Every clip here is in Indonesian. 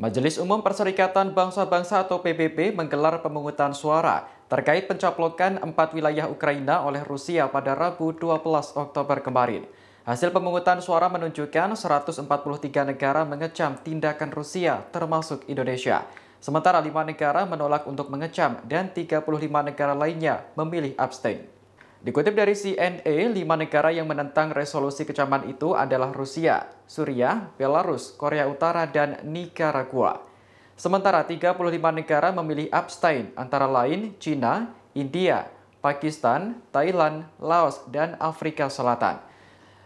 Majelis Umum Perserikatan Bangsa-Bangsa atau PBB menggelar pemungutan suara terkait pencaplokan empat wilayah Ukraina oleh Rusia pada Rabu 12 Oktober kemarin. Hasil pemungutan suara menunjukkan 143 negara mengecam tindakan Rusia termasuk Indonesia. Sementara lima negara menolak untuk mengecam dan 35 negara lainnya memilih abstain. Dikutip dari CNA, lima negara yang menentang resolusi kecaman itu adalah Rusia, Suriah, Belarus, Korea Utara, dan Nicaragua. Sementara 35 negara memilih abstain, antara lain China, India, Pakistan, Thailand, Laos, dan Afrika Selatan.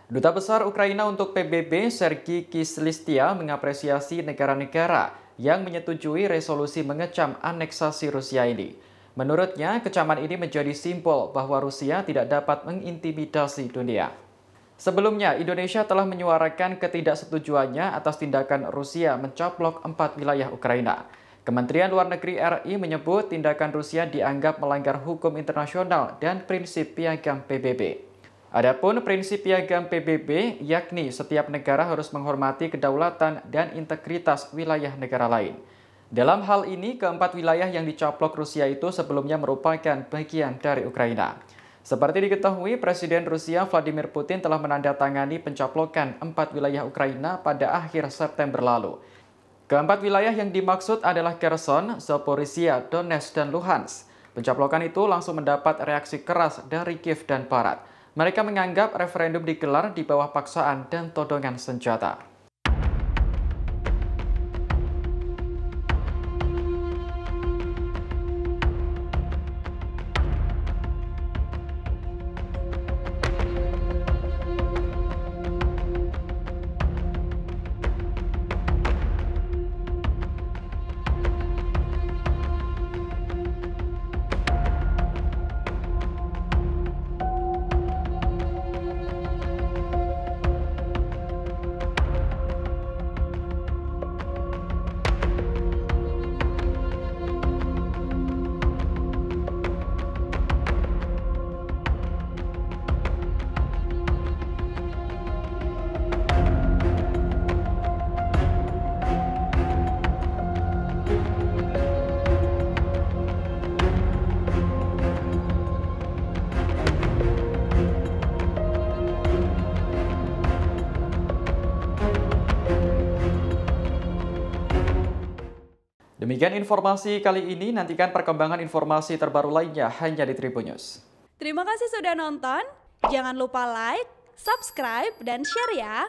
Duta Besar Ukraina untuk PBB, Sergi Kislistia, mengapresiasi negara-negara yang menyetujui resolusi mengecam aneksasi Rusia ini. Menurutnya, kecaman ini menjadi simbol bahwa Rusia tidak dapat mengintimidasi dunia. Sebelumnya, Indonesia telah menyuarakan ketidaksetujuannya atas tindakan Rusia mencaplok empat wilayah Ukraina. Kementerian Luar Negeri RI menyebut tindakan Rusia dianggap melanggar hukum internasional dan prinsip piagam PBB. Adapun prinsip piagam PBB yakni setiap negara harus menghormati kedaulatan dan integritas wilayah negara lain. Dalam hal ini, keempat wilayah yang dicaplok Rusia itu sebelumnya merupakan bagian dari Ukraina. Seperti diketahui, Presiden Rusia Vladimir Putin telah menandatangani pencaplokan empat wilayah Ukraina pada akhir September lalu. Keempat wilayah yang dimaksud adalah Kherson, Zaporizhia, Donetsk, dan Luhansk. Pencaplokan itu langsung mendapat reaksi keras dari Kiev dan Barat. Mereka menganggap referendum digelar di bawah paksaan dan todongan senjata. Demikian informasi kali ini, nantikan perkembangan informasi terbaru lainnya hanya di Tribun News. Terima kasih sudah nonton, jangan lupa like, subscribe, dan share ya!